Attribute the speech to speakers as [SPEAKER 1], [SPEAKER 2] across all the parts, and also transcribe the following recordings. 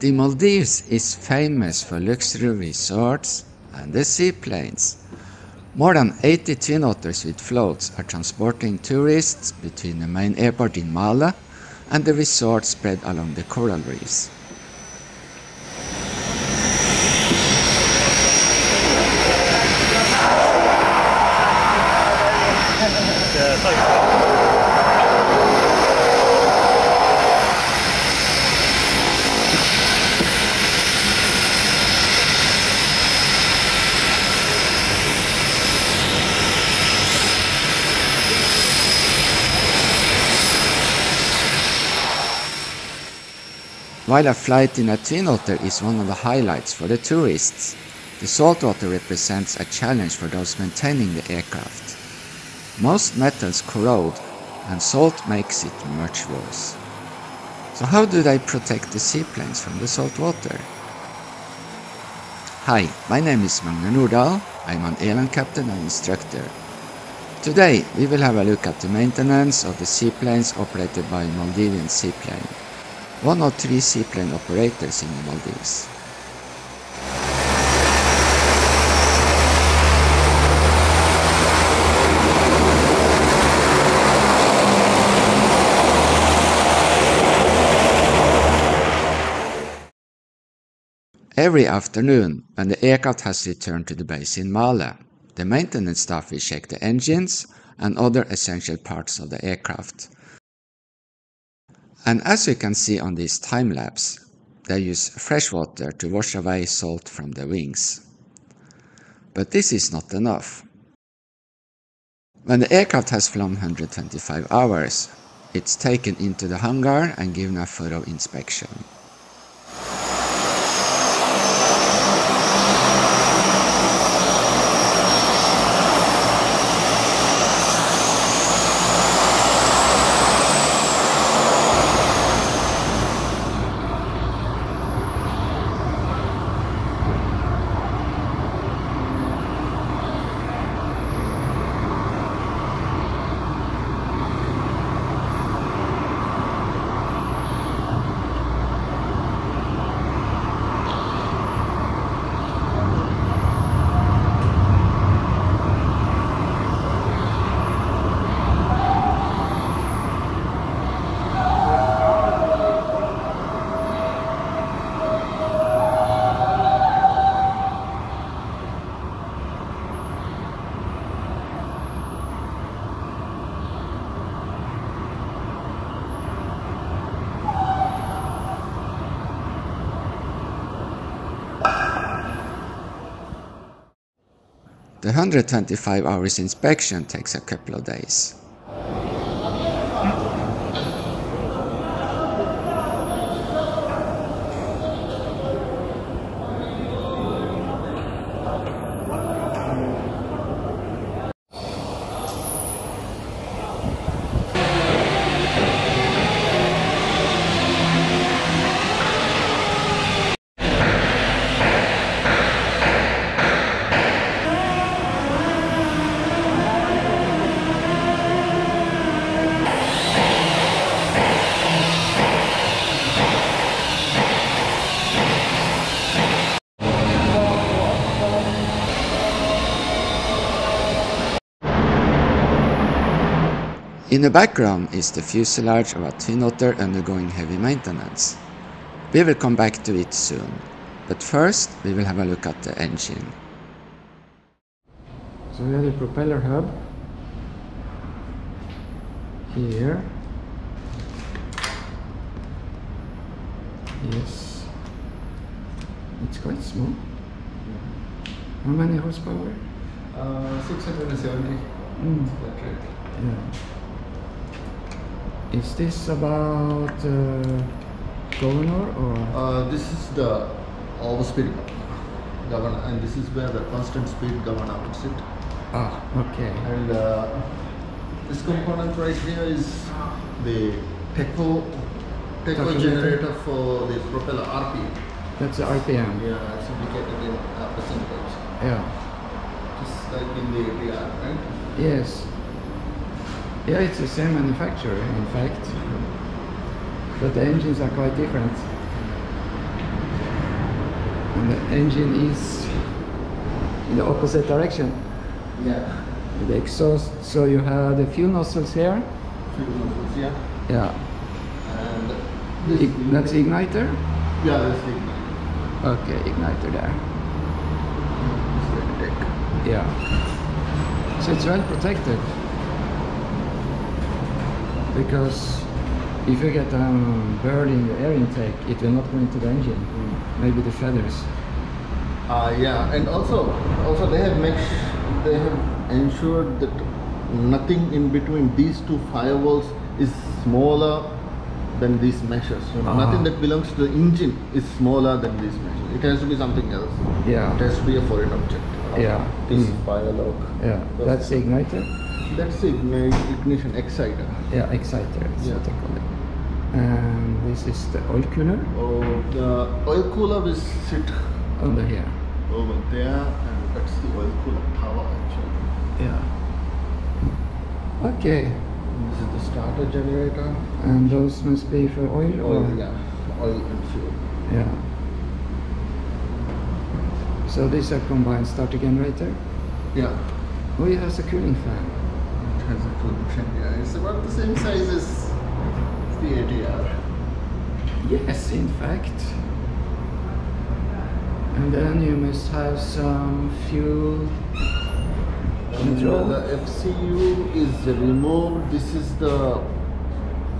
[SPEAKER 1] The Maldives is famous for luxury resorts and the seaplanes. More than 80 twin otters with floats are transporting tourists between the main airport in Male and the resort spread along the coral reefs. While a flight in a twin otter is one of the highlights for the tourists, the saltwater represents a challenge for those maintaining the aircraft. Most metals corrode and salt makes it much worse. So how do they protect the seaplanes from the salt water? Hi, my name is Magnar Norderhaug. I'm an airline captain and instructor. Today we will have a look at the maintenance of the seaplanes operated by Maldivian Seaplane one of three seaplane operators in the Maldives. Every afternoon, when the aircraft has returned to the base in Male, the maintenance staff will check the engines and other essential parts of the aircraft and as you can see on this time lapse, they use fresh water to wash away salt from the wings. But this is not enough. When the aircraft has flown 125 hours, it's taken into the hangar and given a thorough inspection. The 125 hours inspection takes a couple of days. In the background is the fuselage of a twin otter undergoing heavy maintenance. We will come back to it soon, but first we will have a look at the engine. So we have the propeller hub here. Yes, it's quite small. How many horsepower?
[SPEAKER 2] Uh, 670
[SPEAKER 1] Mm.
[SPEAKER 2] electric.
[SPEAKER 1] Yeah. Is this about uh, governor or?
[SPEAKER 2] Uh, this is the overspeed governor, and this is where the constant speed governor would sit.
[SPEAKER 1] Ah, okay.
[SPEAKER 2] And uh, this component right here is the tacho
[SPEAKER 1] tacho
[SPEAKER 2] generator for the propeller RPM.
[SPEAKER 1] That's the RPM.
[SPEAKER 2] Yeah, it's indicated in uh, percentage,
[SPEAKER 1] Yeah.
[SPEAKER 2] just like in the ATR, right?
[SPEAKER 1] Yes. Yeah, it's the same manufacturer, in fact. But the engines are quite different. And the engine is in the opposite direction.
[SPEAKER 2] Yeah.
[SPEAKER 1] The exhaust, so you have the fuel nozzles here.
[SPEAKER 2] Fuel nostrils, yeah.
[SPEAKER 1] Yeah.
[SPEAKER 2] And this
[SPEAKER 1] Ig- that's the igniter.
[SPEAKER 2] Yeah, that's the igniter.
[SPEAKER 1] Okay, igniter there.
[SPEAKER 2] This is the deck.
[SPEAKER 1] Yeah. So it's well protected. Because if you get um, bird in the air intake, it will not go into the engine. Maybe the feathers.
[SPEAKER 2] Uh, yeah, and also, also they have make they have ensured that nothing in between these two firewalls is smaller than these meshes. You know,
[SPEAKER 1] Ah.
[SPEAKER 2] nothing that belongs to the engine is smaller than these meshes. It has to be something else.
[SPEAKER 1] Yeah.
[SPEAKER 2] It has to be a foreign object.
[SPEAKER 1] Yeah.
[SPEAKER 2] This
[SPEAKER 1] Mm.
[SPEAKER 2] fire lock.
[SPEAKER 1] Yeah, that's the igniter.
[SPEAKER 2] That's the igni- ignition exciter.
[SPEAKER 1] Yeah, exciter,
[SPEAKER 2] Yeah.
[SPEAKER 1] what they call it. And this is the oil cooler
[SPEAKER 2] Oh, the oil cooler will sit
[SPEAKER 1] under here.
[SPEAKER 2] over there, and that's the oil cooler power actually.
[SPEAKER 1] Yeah. Okay.
[SPEAKER 2] This is the starter generator.
[SPEAKER 1] And those must be for oil or?
[SPEAKER 2] Oil, yeah, oil and fuel.
[SPEAKER 1] Yeah. So these are combined starter generator.
[SPEAKER 2] Yeah,
[SPEAKER 1] Oh, it has a cooling fan.
[SPEAKER 2] Has a. Yeah, it's about the same size as the ATR.
[SPEAKER 1] Yes, in fact. And then you must have some fuel control.
[SPEAKER 2] The FCU is removed. This is the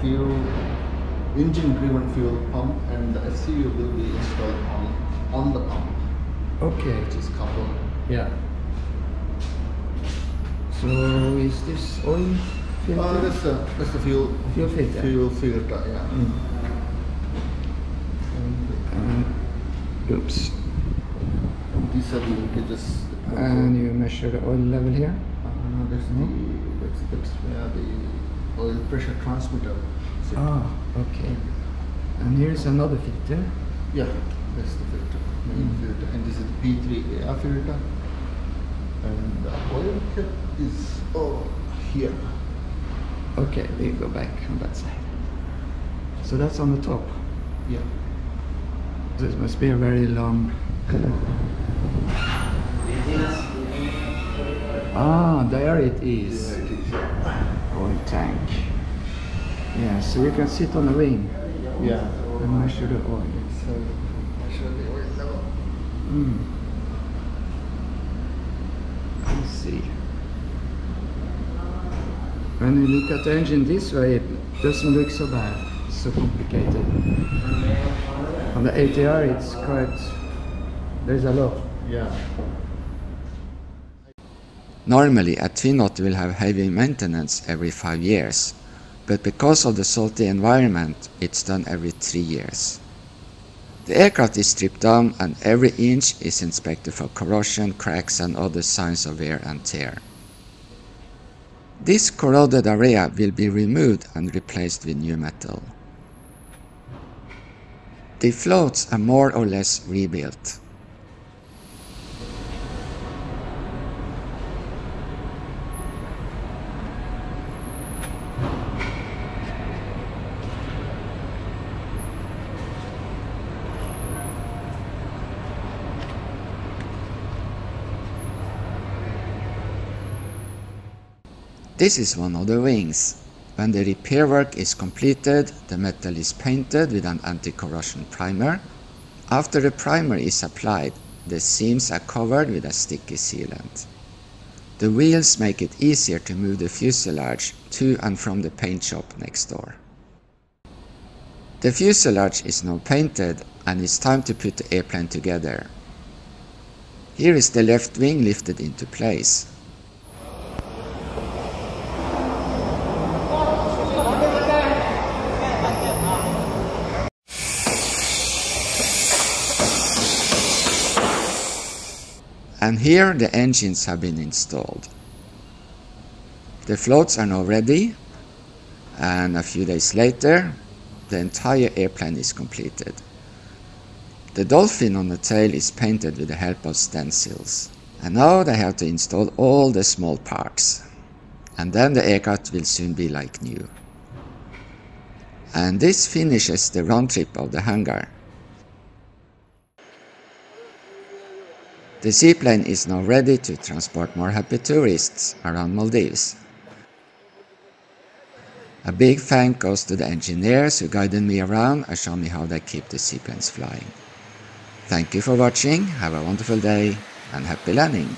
[SPEAKER 2] fuel, engine-driven fuel pump, and the FCU will be installed on on the pump,
[SPEAKER 1] Okay.
[SPEAKER 2] which is coupled.
[SPEAKER 1] Yeah. So is this oil filter?
[SPEAKER 2] Uh, that's the that's the fuel
[SPEAKER 1] fuel filter.
[SPEAKER 2] fuel filter. Yeah.
[SPEAKER 1] Mm. And, oops.
[SPEAKER 2] These are the linkages.
[SPEAKER 1] And you measure the oil level here.
[SPEAKER 2] Uh, that's the that's, that's where the oil pressure transmitter. Is
[SPEAKER 1] Ah, okay. And here's another filter.
[SPEAKER 2] Yeah, that's the filter, main
[SPEAKER 1] Mm.
[SPEAKER 2] filter, and this is the P3 air filter. And the oil is oh here.
[SPEAKER 1] Okay, we go back on that side. So that's on the top.
[SPEAKER 2] Yeah.
[SPEAKER 1] This must be a very long. Ah, there it is.
[SPEAKER 2] it is.
[SPEAKER 1] Oil tank. Yeah, so you can sit on the wing
[SPEAKER 2] Yeah.
[SPEAKER 1] and measure the oil.
[SPEAKER 2] So measure the oil level.
[SPEAKER 1] Mm. Let's see. When you look at the engine this way, it doesn't look so bad, so complicated. On the ATR, it's quite. There's a lot.
[SPEAKER 2] Yeah.
[SPEAKER 1] Normally, a twin otter will have heavy maintenance every five years, but because of the salty environment, it's done every three years. The aircraft is stripped down and every inch is inspected for corrosion, cracks, and other signs of wear and tear. This corroded area will be removed and replaced with new metal. The floats are more or less rebuilt. This is one of the wings. When the repair work is completed, the metal is painted with an anti-corrosion primer. After the primer is applied, the seams are covered with a sticky sealant. The wheels make it easier to move the fuselage to and from the paint shop next door. The fuselage is now painted and it's time to put the airplane together. Here is the left wing lifted into place. And here the engines have been installed. The floats are now ready, and a few days later, the entire airplane is completed. The dolphin on the tail is painted with the help of stencils. And now they have to install all the small parts. And then the aircraft will soon be like new. And this finishes the round trip of the hangar. The seaplane is now ready to transport more happy tourists around Maldives. A big thank goes to the engineers who guided me around and showed me how they keep the seaplanes flying. Thank you for watching, have a wonderful day and happy landing!